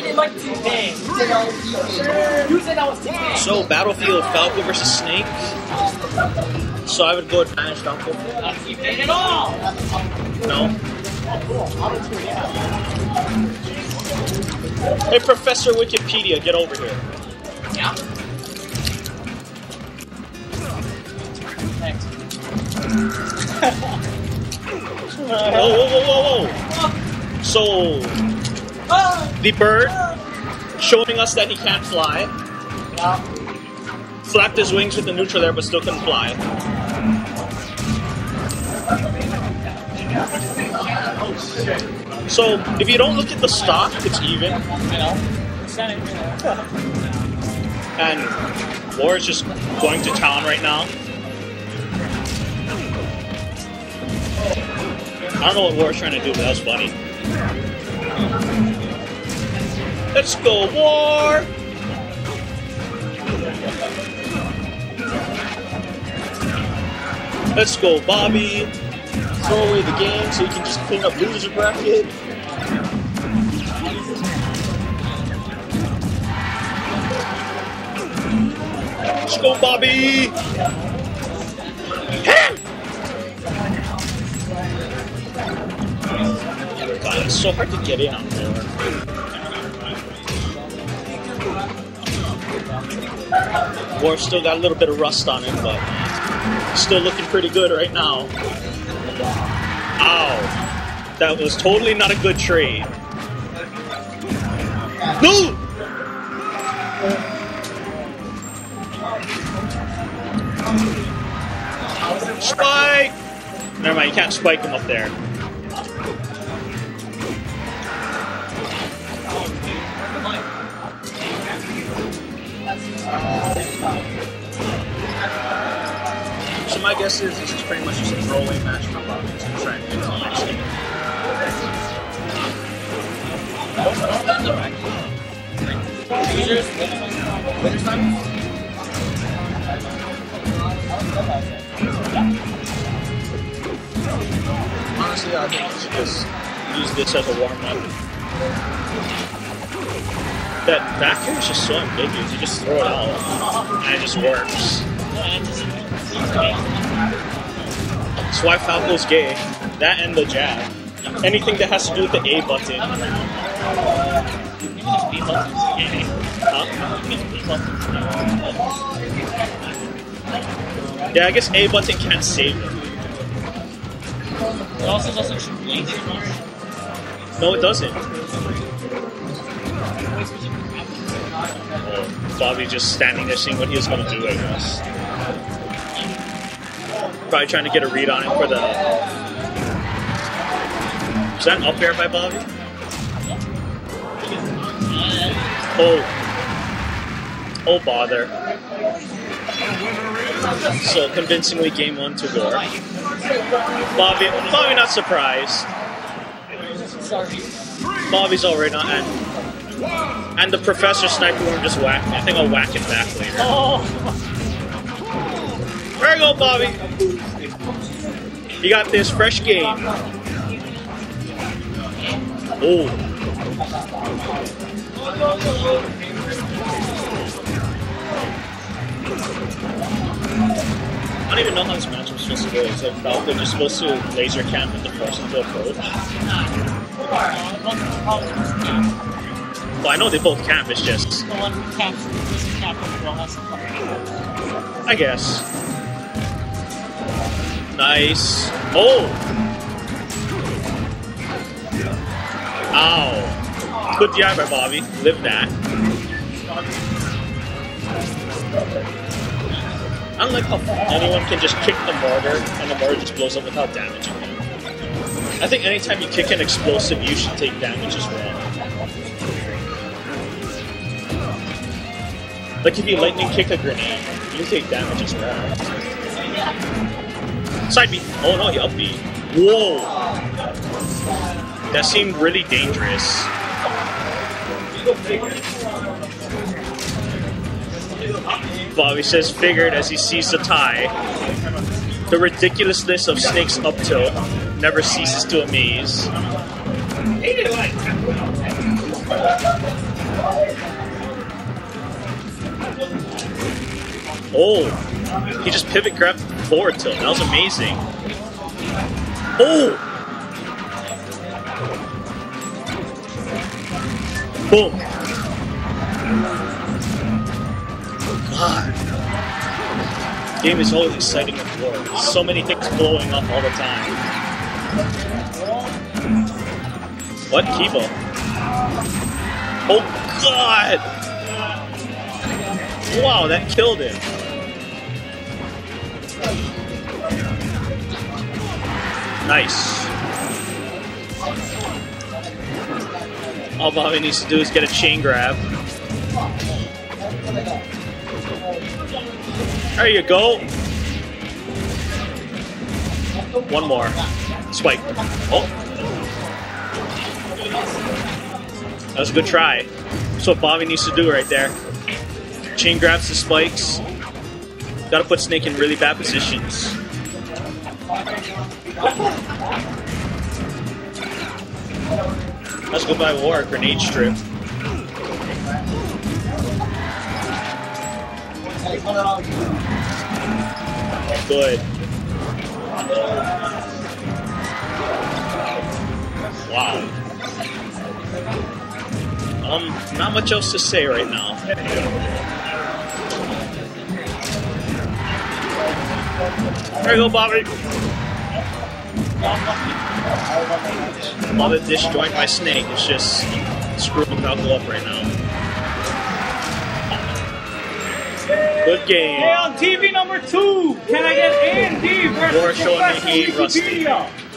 played like today. You said that was today. So Battlefield Falco versus Snake. So I would go advantage Falco. You played it all. No. Hey, Professor Wikipedia, get over here. Yeah. Thanks. Whoa, whoa, whoa, whoa, whoa. So! The bird showing us that he can't fly. Yeah. Flapped his wings with the neutral there, but still couldn't fly. So if you don't look at the stock, it's even. And War is just going to town right now. I don't know what War's trying to do, but that was funny. Let's go, War! Let's go, Bobby. Throw away the game so you can just clean up loser bracket. Let's go, Bobby. God, it's so hard to get in on War. War still got a little bit of rust on him, but still looking pretty good right now. Ow. That was totally not a good trade. No! Spike! Never mind, you can't spike him up there. Guess is this is pretty much just a throwaway match for Bobby to try and get time. Honestly, I think you should just use this as a warm up. That here is just so ambiguous. You just throw it out, and it just works. That's why Falco's gay. That and the jab. Anything that has to do with the A button. Huh? Yeah, I guess A button can't save him. It also doesn't shoot blades. No, it doesn't. Bobby just standing there seeing what he was going to do, I guess. Probably trying to get a read on him for the. Is that an up air by Bobby? Oh. Oh, bother. So convincingly, game one to War. Bobby, Bobby not surprised. Bobby's already on, and and the professor sniper won't just whack me. I think I'll whack him back later. Oh. There you go, Bobby. You got this fresh game. Oh. I don't even know how this match was supposed to go. Is that Falcon just supposed to laser camp and force him to approach? Well, I know they both camp. It's just, The one who caps this cap well has. I guess. Nice. Oh. Ow. Good DI by Bobby. Live that. I don't like how anyone can just kick the mortar and the mortar just blows up without damaging it. I think anytime you kick an explosive, you should take damage as well. Like if you lightning kick a grenade, you take damage as well. Side B. Oh no, he up B. Whoa. That seemed really dangerous. Bobby says figured as he sees the tie. The ridiculousness of Snake's up tilt never ceases to amaze. Oh, he just pivot grabbed forward tilt. That was amazing. Oh! Boom. God. Game is always exciting with war. So many things blowing up all the time. What? Kibo? Oh, God! Wow, that killed him. Nice. All Bobby needs to do is get a chain grab. There you go. One more. Spike. Oh. That was a good try. That's what Bobby needs to do right there. Chain grabs the spikes. Gotta put Snake in really bad positions. Let's go by War, grenade strip. Good. Wow. Um, not much else to say right now. There you go, Bobby. All the disjoint my snake It's just screwing Falco up right now. Good game. Hey, on TV number two, can I get A and D Laura versus Professor. Wikipedia?